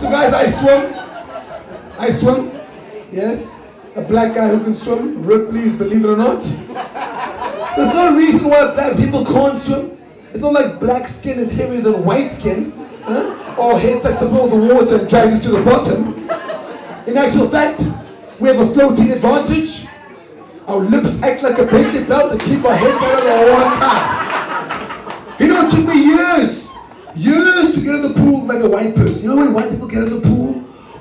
So guys, I swim. I swim. Yes. A black guy who can swim. Ripley's, believe it or not. There's no reason why black people can't swim. It's not like black skin is heavier than white skin. Huh? Or hair sucks up all the water and drags us to the bottom. In actual fact, we have a floating advantage. Our lips act like a blanket belt to keep our heads out of the water. You know, it took me years, pool like a white person. You know when white people get in the pool?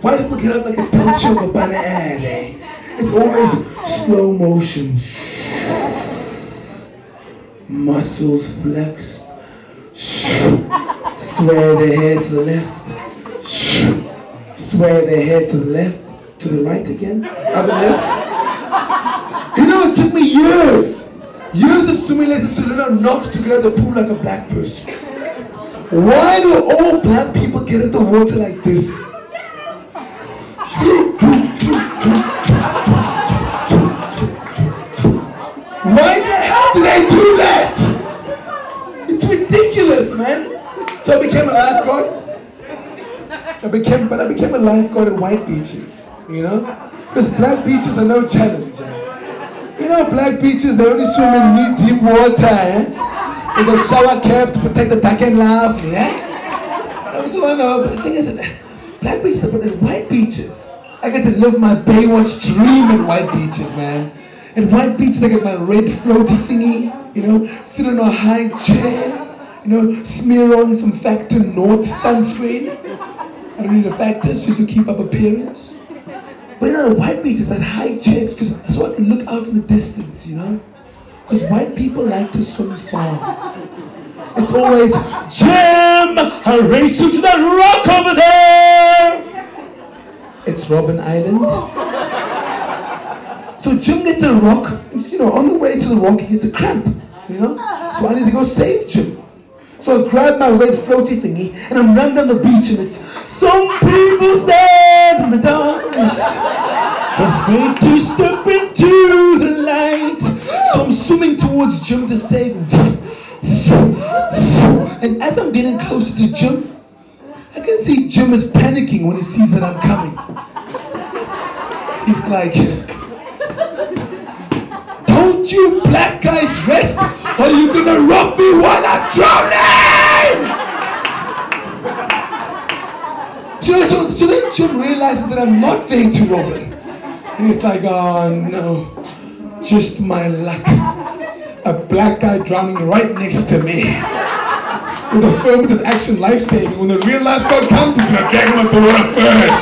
White people get out like a or Gabbana ad, eh? It's always slow motion. Muscles flexed. Swear their head to the left. Swear their head to the left. To the right again. Other left. You know, it took me years. Years of swimming lessons to learn not to get out of the pool like a black person. Why do all black people get into water like this? Why the hell do they do that? It's ridiculous, man. So I became a lifeguard. I became, but I became a lifeguard at white beaches, you know? Because black beaches are no challenge. You know, black beaches, they only swim in deep water, eh? With a shower cap to protect the duck and laugh, yeah? All I know. But the thing is, that black beaches, but at white beaches, I get to live my Baywatch dream at white beaches, man. At white beaches, I get my red floaty thingy, you know, sit on a high chair, you know, smear on some Factor Naught sunscreen. I don't need a factors just to keep up appearance. But you know, white beaches, that high chairs, because so I can look out in the distance, you know. Because white people like to swim far. It's always, Jim, I race you to that rock over there. It's Robben Island. So Jim gets a rock, you know, on the way to the rock, he gets a cramp, you know? So I need to go save Jim. So I grab my red floaty thingy and I'm running down the beach and it's some people stand in the dark, afraid to step towards Jim to save him. And as I'm getting closer to Jim, I can see Jim is panicking when he sees that I'm coming. He's like, don't you black guys rest or you gonna rock me while I'm drowning! So, so, so then Jim realizes that I'm not there to rob him. He's like, oh no, just my luck. A black guy drowning right next to me. With affirmative action life saving. When the real lifeguard comes, he's gonna drag him out the water first.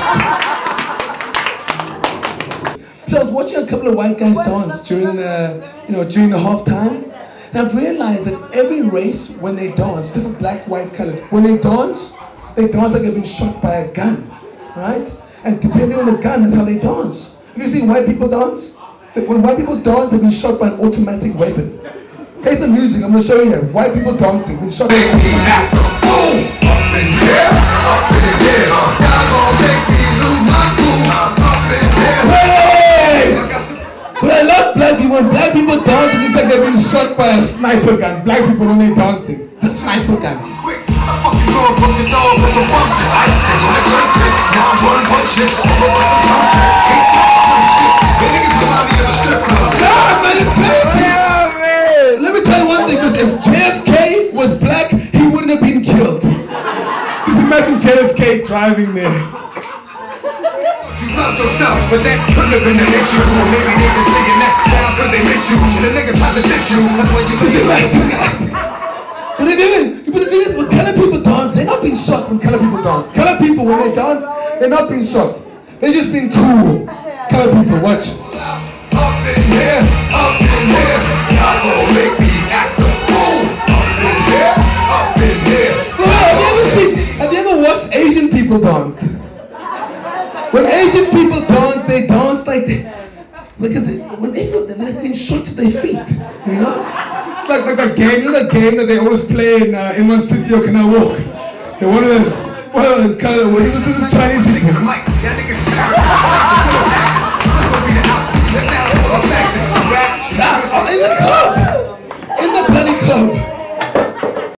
So I was watching a couple of white guys dance during the, uh, you know, during the halftime. And I've realized that every race, when they dance, different black, white, colored, when they dance, they dance like they've been shot by a gun, right? And depending on the gun, that's how they dance. Have you seen white people dance? When white people dance, they've been shot by an automatic weapon. Here's some music, I'm gonna show you here. White people dancing, been shot by an automatic! But I love black people. When black people dance, it looks like they've been shot by a sniper gun. Black people they're dancing. It's a sniper gun. God, imagine JFK driving there. You love yourself, but that could have been an issue. Or maybe they been singing that down cause they miss you. And the nigga tried to diss you. That's why you Just feel like imagine that. But the thing is, but the thing is, when colored people dance, they're not being shot when colored people dance. Colored people, when they dance, they're not being shot. They're just being cool. Colored people, watch. Up in here, up people dance? When Asian people dance, they dance like they, look at the, when they, they've been shot to their feet, you know? Like, like that game, you know that game that they always play in, uh, in one city or can I walk? They're one of those, one of those kind of, this is, Chinese people.